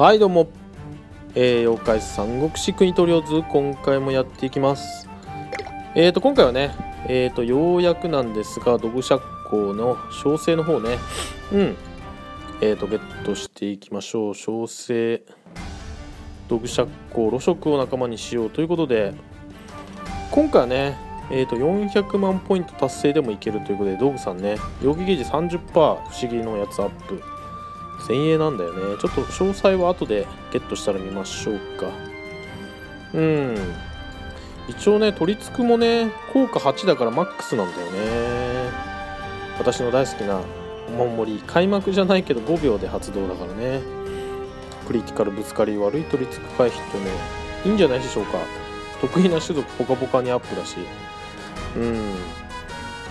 はいどうも、えー、妖怪三国志国取りをず今回もやっていきます。えーと今回はねえーとようやくなんですがドグシャッコの小生の方ね。うん。えーとゲットしていきましょう。小生ドグシャッコ露食を仲間にしようということで。今回はねえーと400万ポイント達成でもいけるということでドグさんね容疑ゲージ30%不思議のやつアップ。前衛なんだよね。ちょっと詳細は後でゲットしたら見ましょうか。うん。一応ね取り付くもね効果8だからマックスなんだよね。私の大好きなお守り。開幕じゃないけど5秒で発動だからね。クリティカルぶつかり悪い取り付く回避とね。いいんじゃないでしょうか。得意な種族ポカポカにアップだし。うん。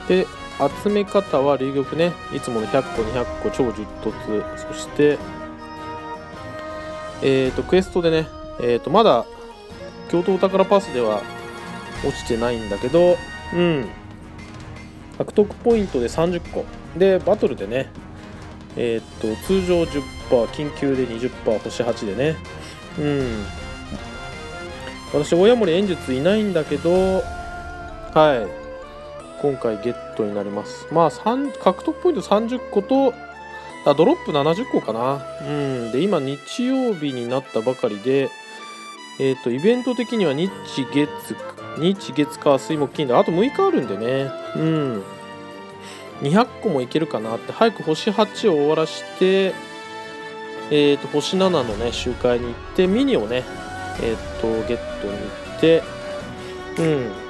で集め方は流玉ねいつもの100個200個超10突そしてえっ、ー、とクエストでねえっ、ー、とまだ京都お宝パスでは落ちてないんだけどうん。獲得ポイントで30個。でバトルでねえっ、ー、と通常10%緊急で20%星8でねうん。私親森演術いないんだけどはい。今回ゲットになります。まあ獲得ポイント30個とあドロップ70個かな。うん。で今日曜日になったばかりでえっ、ー、とイベント的には日月日月火水木金であと6日あるんでね。うん。200個もいけるかなって。早く星8を終わらしてえっ、ー、と星7のね集会に行ってミニをねえっ、ー、とゲットに行ってうん。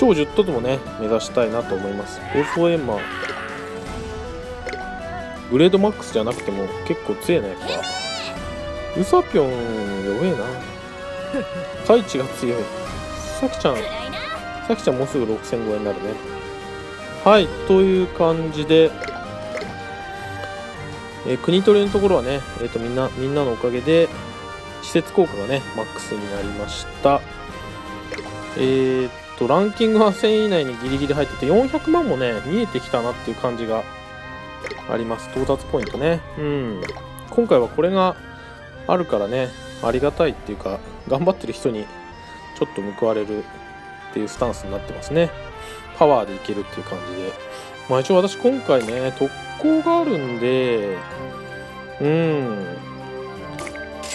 超10トもね目指したいなと思います。オーソエンマグレードマックスじゃなくても結構強いなやっぱ。ウサピョン弱えな。カイチが強い。さきちゃん。さきちゃんもうすぐ6000超えになるね。はいという感じでえー、国取りのところはね、えーとみんなみんなのおかげで施設効果がねマックスになりました。えー、とランキングは1000位以内にギリギリ入ってて400万もね見えてきたなっていう感じがあります。到達ポイントね。うん。今回はこれがあるからねありがたいっていうか頑張ってる人にちょっと報われるっていうスタンスになってますね。パワーでいけるっていう感じで。まあ一応私今回ね特攻があるんでうん。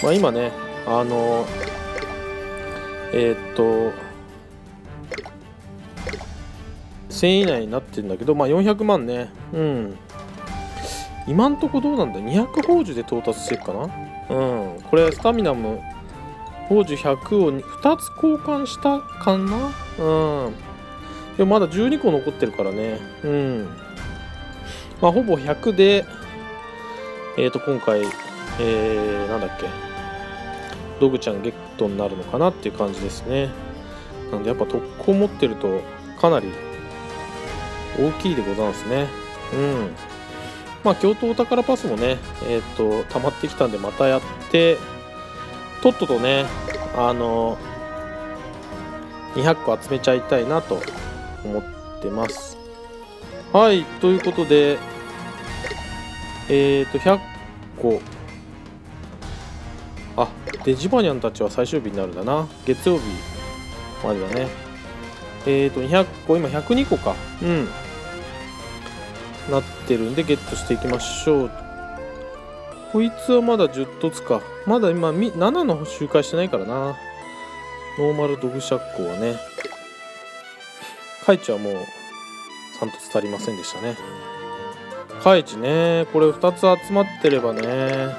まあ今ねあのえー、っと1000以内になってるんだけど、まあ、400万ね。うん。今んとこどうなんだ？200宝珠で到達してるかな？うん。これスタミナも宝珠100を2つ交換したかな？うん。でもまだ12個残ってるからね。うん。まあほぼ100でえっ、ー、と今回えー、なんだっけ？ドグちゃんゲットになるのかなっていう感じですね。なんでやっぱ特攻持ってるとかなり大きいでございますね。うん。まあ京都お宝パスもねえっ、ー、と溜まってきたんでまたやってとっととねあの200個集めちゃいたいなと思ってます。はいということでえっ、ー、と100個あデジバニャンたちは最終日になるんだな。月曜日までだね。えっ、ー、と200個今102個か。うん。なってるんでゲットしていきましょう。こいつはまだ10凸か。まだ今7の周回してないからな。ノーマルドグシャッコはね。カイチはもう3凸足りませんでしたね。カイチねこれ2つ集まってればね。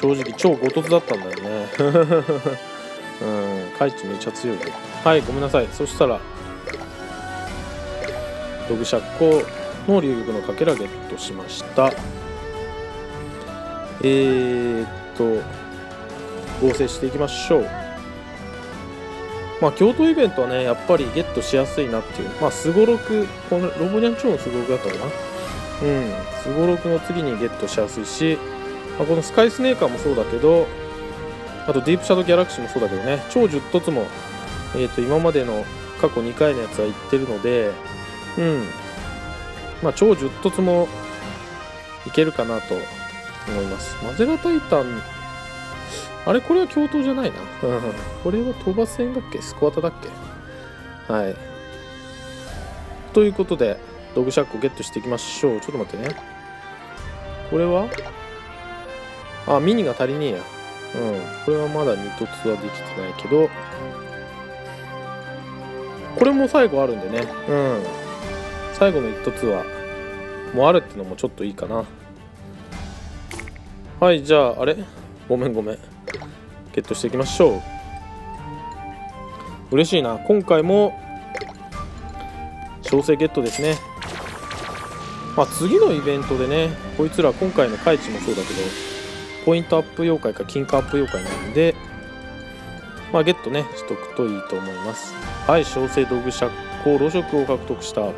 正直超5凸だったんだよね。うん。カイチめっちゃ強いはいごめんなさい。そしたらドグシャッコの流玉のかけらゲットしました。えー、っと合成していきましょう。まあ京都イベントはねやっぱりゲットしやすいなっていう。まあすごろくこのロボニャン超のすごろくだったかな。うん。すごろくの次にゲットしやすいし、まあ、このスカイスネーカーもそうだけどあとディープシャドウギャラクシーもそうだけどね。超10凸も、えー、と今までの過去2回のやつは言ってるのでうん。まあ超10凸もいけるかなと思います。マゼラタイタンあれこれは共闘じゃないな。これは飛ばせんだっけ？スコアタだっけ？はい。ということでドグシャックをゲットしていきましょう。ちょっと待ってね。これは？あミニが足りねえや。うん。これはまだ2突はできてないけど。これも最後あるんでね。うん。最後の1突はもうあるってのもちょっといいかな。はいじゃああれ？ごめんごめん。ゲットしていきましょう。嬉しいな。今回も小生ゲットですね。まあ次のイベントでねこいつら今回の開地もそうだけどポイントアップ妖怪か金貨アップ妖怪なんでまあゲットねしとくといいと思います。はい小生道具釈光露食を獲得した。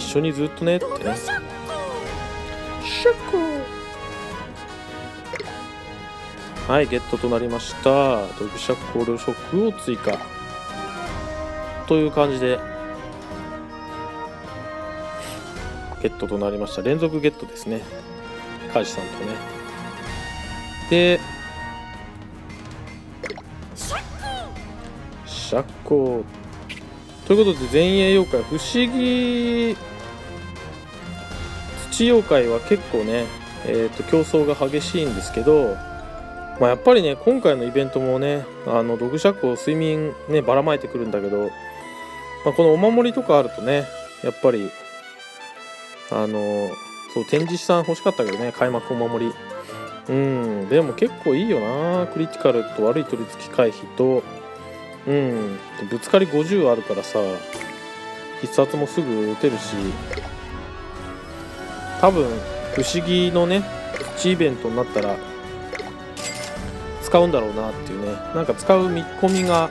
一緒にずっとねって。ねシャはいゲットとなりました。ドグシャッコールショックを追加。という感じで。ゲットとなりました。連続ゲットですね。カイシさんとね。でシャッコということで前衛妖怪不思議土妖怪は結構ねえーと、競争が激しいんですけど、まあ、やっぱりね今回のイベントもねあのドグシャクを睡眠ねばらまいてくるんだけどまあ、このお守りとかあるとねやっぱりあのそう展示さん欲しかったけどね開幕お守り。うんでも結構いいよなクリティカルと悪い取り付き回避と。うんぶつかり50あるからさ必殺もすぐ打てるし。多分不思議のねプチイベントになったら使うんだろうなっていうね。なんか使う見込みが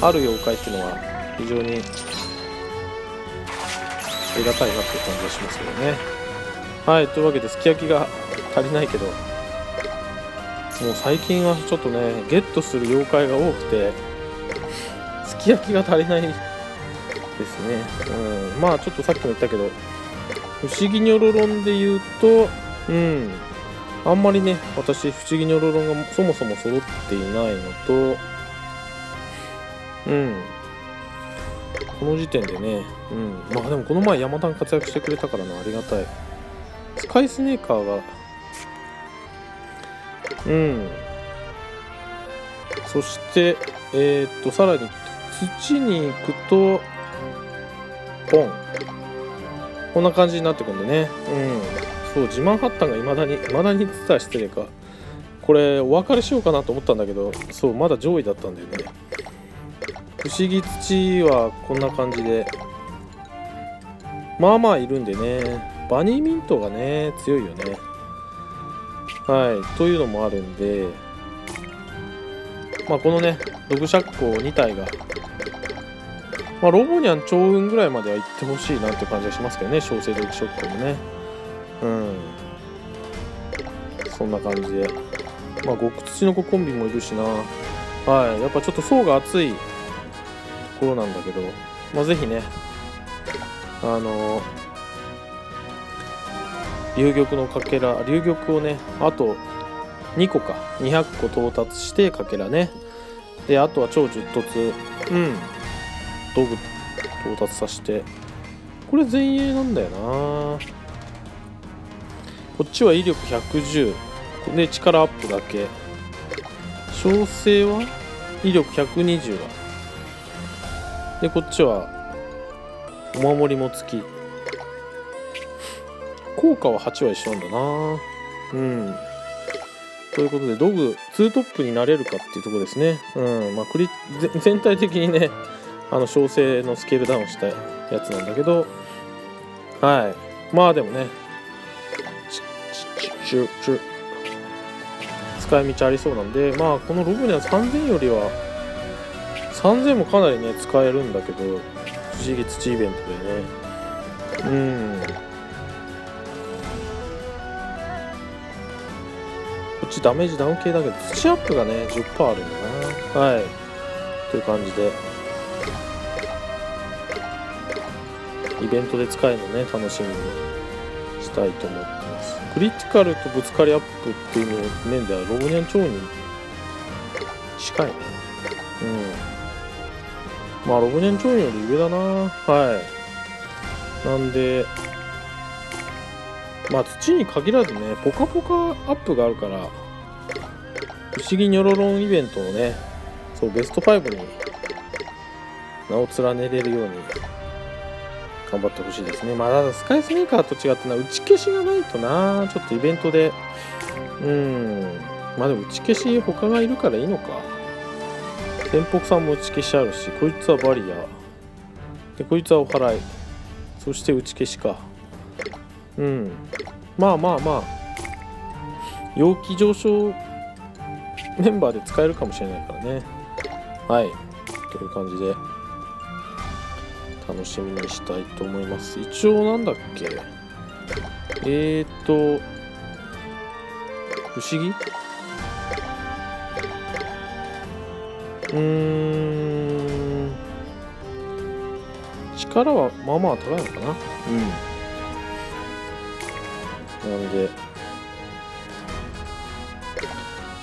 ある妖怪っていうのは非常にありがたいなっていう感じがしますけどね。はいというわけです。き焼きが足りないけど。もう最近はちょっとねゲットする妖怪が多くてすき焼きが足りないですね。うんまあちょっとさっきも言ったけど不思議にょろろんで言うとうんあんまりね私不思議にょろろんがそもそも揃っていないのとうんこの時点でね、うん。まあでもこの前山田活躍してくれたからな、ありがたい。スカイスネーカーが、うん。そして、えー、っと、さらに土に行くと、ポン。こんな感じになってくんでね。うん。そう、自慢ハッタンが未だに、未だに言ってたら失礼か。これ、お別れしようかなと思ったんだけど、そう、まだ上位だったんだよね。不思議土はこんな感じでまあまあいるんでねバニーミントがね強いよねはいというのもあるんでまあこのねログシャッコ2体がまあロボニャン超運ぐらいまでは行ってほしいなんて感じがしますけどね小生ログシャッコもね。うん。そんな感じで。まあ極土の子コンビもいるしな。はい。やっぱちょっと層が厚いところなんだけど、まあ、ぜひね、あの龍玉のかけら、龍玉をね、あと2個か、200個到達してかけらね。で、あとは超10突、うん、道具到達させて、これ前衛なんだよな。こっちは威力110。で、力アップだけ。小生は威力120だ。でこっちはお守りも付き。効果は8は一緒なんだな。うん。ということで道具2トップになれるかっていうとこですね。うん。まあクリ全体的にねあの小生のスケールダウンしたやつなんだけどはい。まあでもね使い道ありそうなんでまあこのログには3000よりは3000もかなりね使えるんだけど不思議土イベントでね。うん。こっちダメージダウン系だけど土アップがね10%あるんだな。はい。という感じで。ベントで使えるのね楽しみにしたいと思ってます。クリティカルとぶつかりアップっていう面ではロボニャン超に近いね。うん。まあロボニャン超より上だな。はい。なんでまあ土に限らずねポカポカアップがあるから不思議ニョロロンイベントのねそうベスト5に名を連ねれるように頑張ってほしいですね。まあ、だスカイスニーカーと違ってな、打ち消しがないとな、ちょっとイベントで、うん、まあでも打ち消し他がいるからいいのか。天北さんも打ち消しあるし、こいつはバリア。で、こいつはお払い。そして打ち消しか。うん。まあまあまあ、陽気上昇メンバーで使えるかもしれないからね。はい。という感じで。楽しみにしたいと思います。一応なんだっけ？えーと不思議？うーん。力はまあまあ高いのかな。うん。なんで。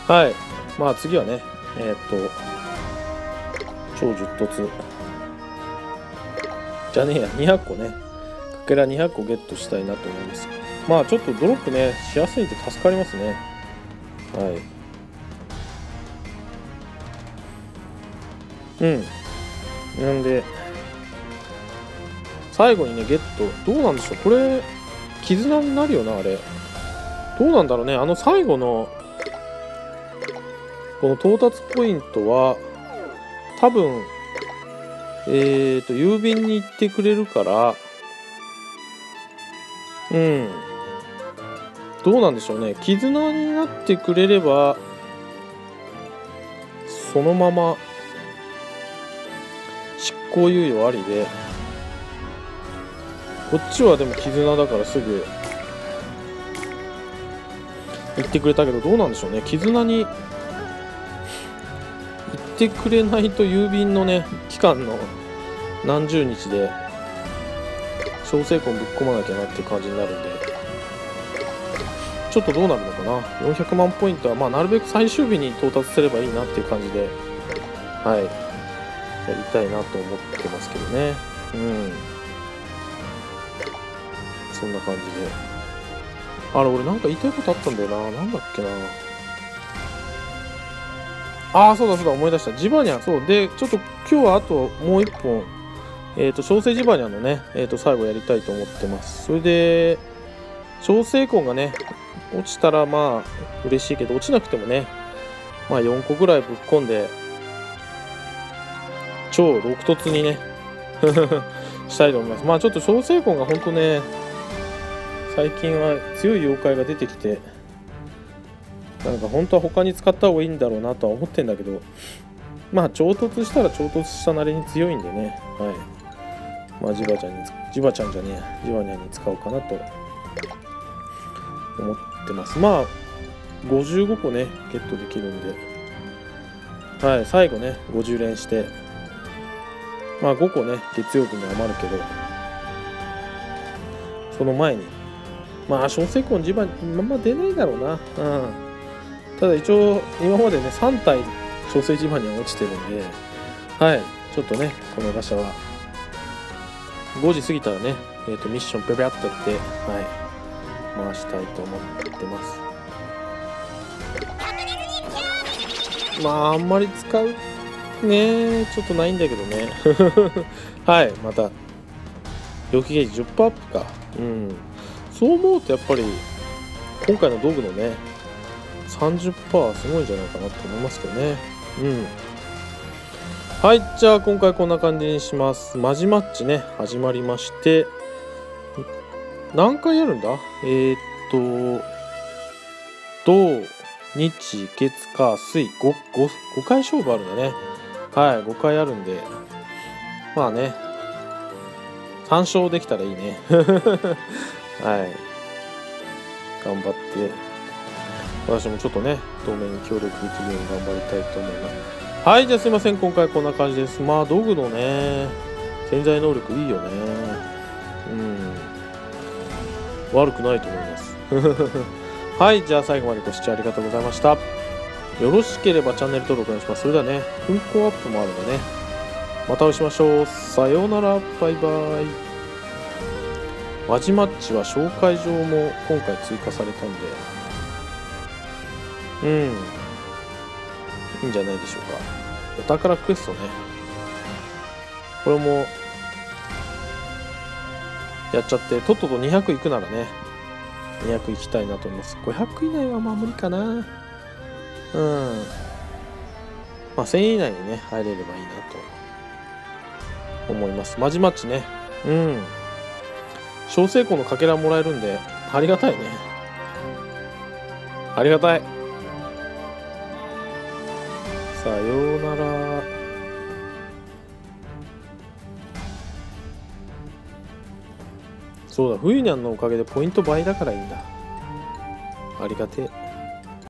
はい。まあ次はねえっ、ー、と超10突じゃねえや、200個ね。かけら200個ゲットしたいなと思います。まあちょっとドロップね、しやすいって助かりますね。はい。うん。なんで、最後にね、ゲット。どうなんでしょうこれ、絆になるよな、あれ。どうなんだろうね。あの最後の、この到達ポイントは、多分、えっ、ー、と、郵便に行ってくれるから、うん。どうなんでしょうね。絆になってくれれば、そのまま、執行猶予ありで、こっちはでも絆だからすぐ、行ってくれたけど、どうなんでしょうね。絆に、行ってくれないと郵便のね、期間の何十日で小成婚ぶっ込まなきゃなっていう感じになるんで。ちょっとどうなるのかな？400万ポイントはまあなるべく最終日に到達すればいいなっていう感じで。はい。やりたいなと思ってますけどね。うん。そんな感じで。あれ俺なんか言いたいことあったんだよな。なんだっけな。ああそうだそうだ。思い出した。ジバニャン。そう。でちょっと今日はあともう一本えっ、ー、と、小生ジバニャのね、えっ、ー、と、最後やりたいと思ってます。それで、小生根がね、落ちたらまあ、嬉しいけど、落ちなくてもね、まあ4個ぐらいぶっ込んで、超6突にね したいと思います。まあちょっと小生根が本当ね、最近は強い妖怪が出てきて、なんか本当は他に使った方がいいんだろうなとは思ってんだけど、まあ衝突したら衝突したなりに強いんでね、はい。まあ、ジバちゃんに、ジバちゃんじゃねえジバニャンに使おうかなと思ってます。まあ、55個ね、ゲットできるんで、はい、最後ね、50連して、まあ5個ね、月曜日に余るけど、その前に、まあ、小成功ジバ、まあまあ出ないだろうな。うん。ただ一応、今までね、3体小生ジバには落ちてるんで、はい、ちょっとね、この打者は5時過ぎたらね、えーと、ミッションペペアっとやって、はい、回したいと思ってます。まあ、あんまり使うねちょっとないんだけどね。はい、また、陽気ゲージ10%アップか。うん。そう思うとやっぱり、今回の道具のね、30%すごいんじゃないかなと思いますけどね。うん。はいじゃあ今回こんな感じにします。マジマッチね始まりまして。何回やるんだ？えー、っと土日月火水 5, 5, 5回勝負あるんだね。はい5回あるんで。まあね。3勝できたらいいね。はい。頑張って。私もちょっとね同盟に協力できるように頑張りたいと思います。はいじゃあすいません今回こんな感じです。まあ道具のね潜在能力いいよね。うん。悪くないと思います。はいじゃあ最後までご視聴ありがとうございました。よろしければチャンネル登録お願いします。それではね運行アップもあるんでねまたお会いしましょう。さようなら。バイバイ。マジマッチは紹介状も今回追加されたんで。うん。いいんじゃないでしょうか。お宝クエストね。これもやっちゃってとっとと200いくならね200いきたいなと思います。500以内はまあ無理かな。うん。まあ1000円以内にね入れればいいなと思います。マジマッチね。うん。小成功のかけらもらえるんでありがたいね。ありがたい。さようなら。そうだ冬にゃんのおかげでポイント倍だからいいんだ。ありがてえ。